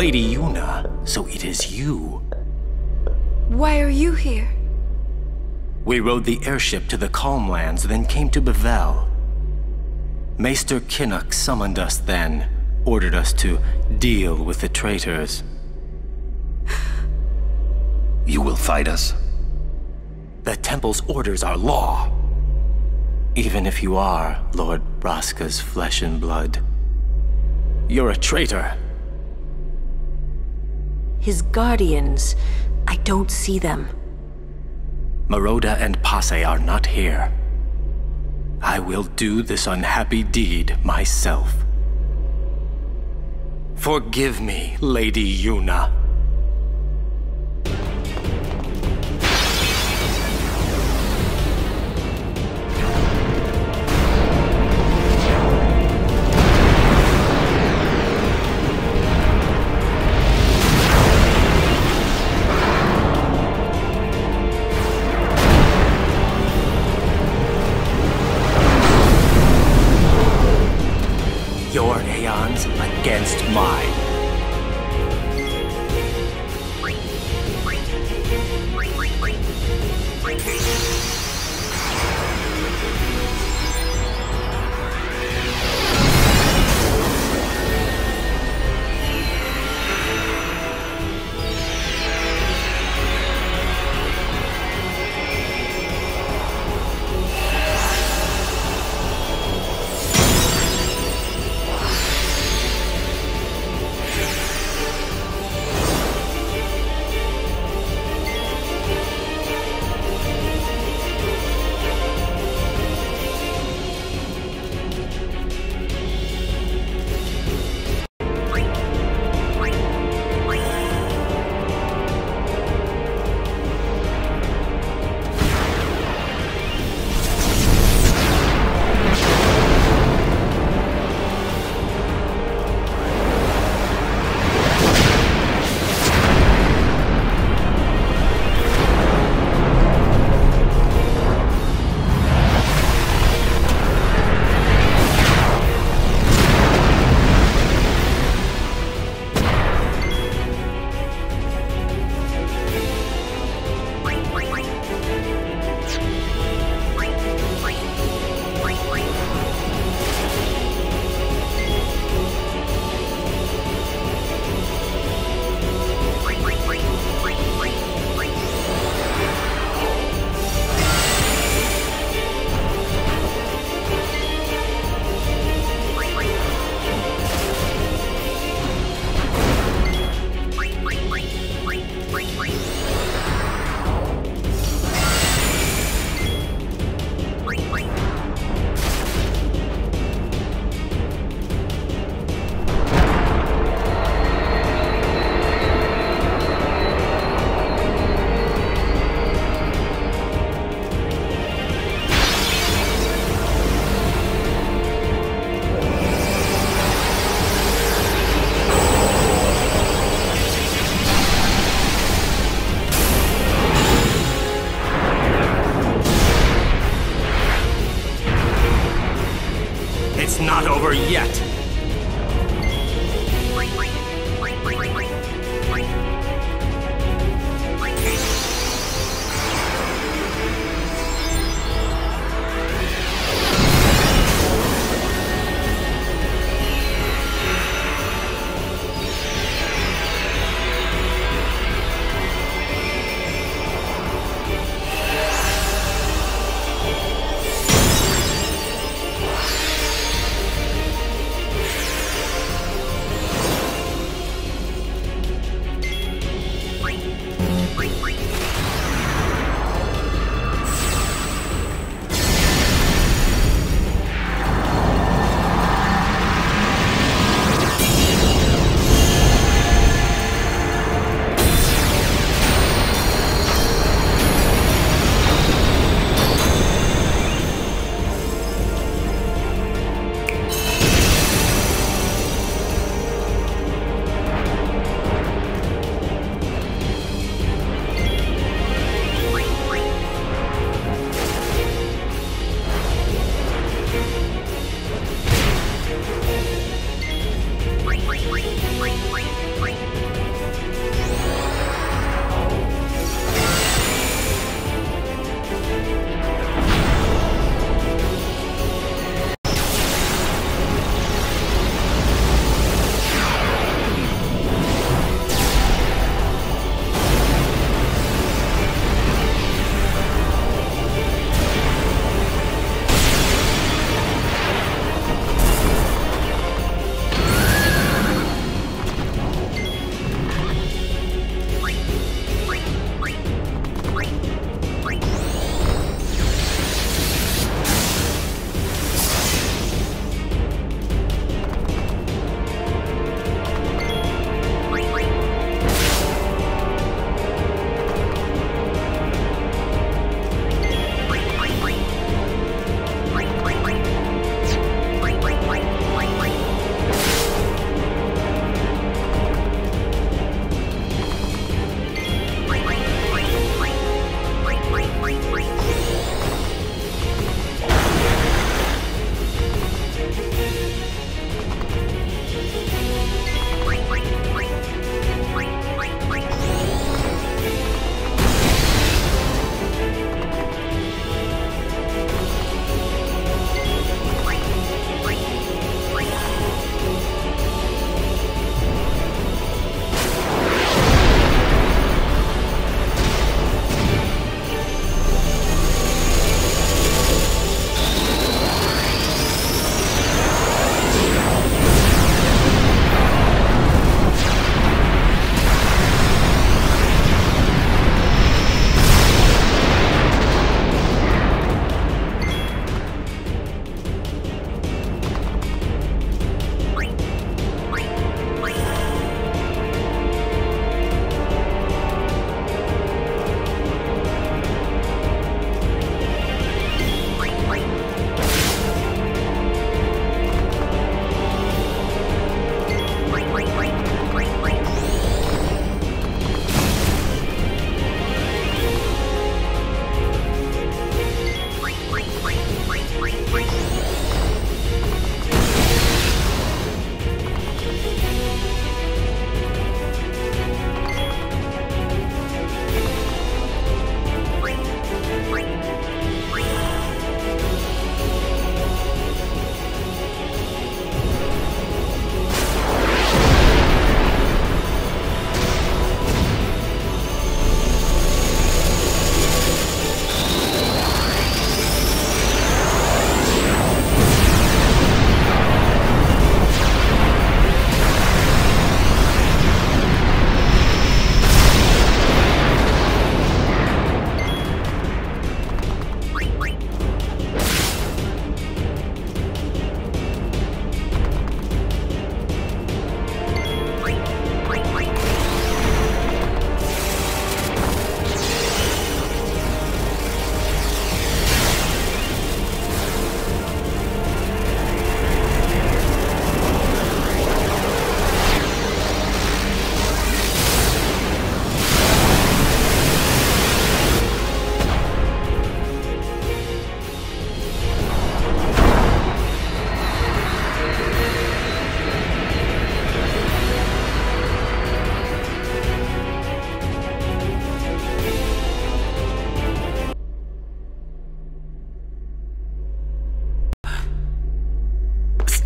Lady Yuna, so it is you. Why are you here? We rode the airship to the Calmlands, then came to Bevelle. Maester Kinoc summoned us then, ordered us to deal with the traitors. You will fight us? The Temple's orders are law. Even if you are Lord Braska's flesh and blood. You're a traitor. His guardians. I don't see them. Maroda and Pacce are not here. I will do this unhappy deed myself. Forgive me, Lady Yuna.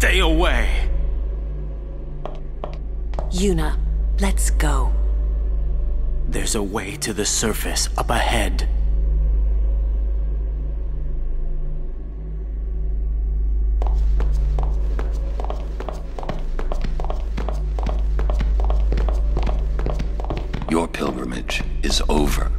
Stay away! Yuna, let's go. There's a way to the surface up ahead. Your pilgrimage is over.